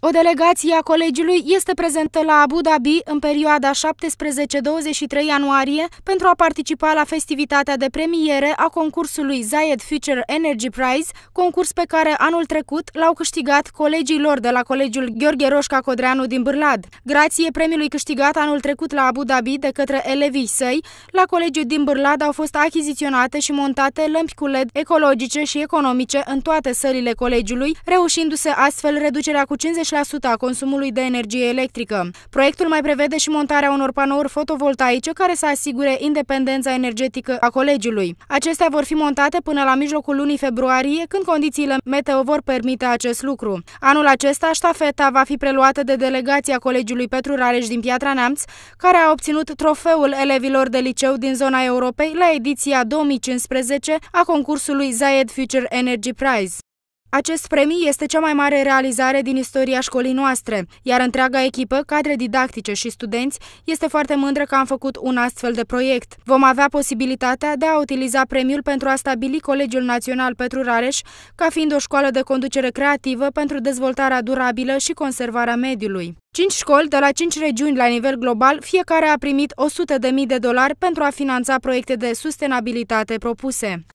O delegație a colegiului este prezentă la Abu Dhabi în perioada 17-23 ianuarie pentru a participa la festivitatea de premiere a concursului Zayed Future Energy Prize, concurs pe care anul trecut l-au câștigat colegii lor de la Colegiul Gheorghe Roșca Codreanu din Bârlad. Grație premiului câștigat anul trecut la Abu Dhabi de către elevii săi, la Colegiul din Bârlad au fost achiziționate și montate lămpi cu LED ecologice și economice în toate sălile colegiului, reușindu-se astfel reducerea cu 50 a consumului de energie electrică. Proiectul mai prevede și montarea unor panouri fotovoltaice care să asigure independența energetică a colegiului. Acestea vor fi montate până la mijlocul lunii februarie, când condițiile meteo vor permite acest lucru. Anul acesta, ștafeta va fi preluată de delegația Colegiului Petru Rareș din Piatra Neamț, care a obținut trofeul elevilor de liceu din zona Europei la ediția 2015 a concursului Zayed Future Energy Prize. Acest premiu este cea mai mare realizare din istoria școlii noastre, iar întreaga echipă, cadre didactice și studenți, este foarte mândră că am făcut un astfel de proiect. Vom avea posibilitatea de a utiliza premiul pentru a stabili Colegiul Național Petru Rareș ca fiind o școală de conducere creativă pentru dezvoltarea durabilă și conservarea mediului. Cinci școli de la cinci regiuni la nivel global, fiecare a primit 100.000 de dolari pentru a finanța proiecte de sustenabilitate propuse.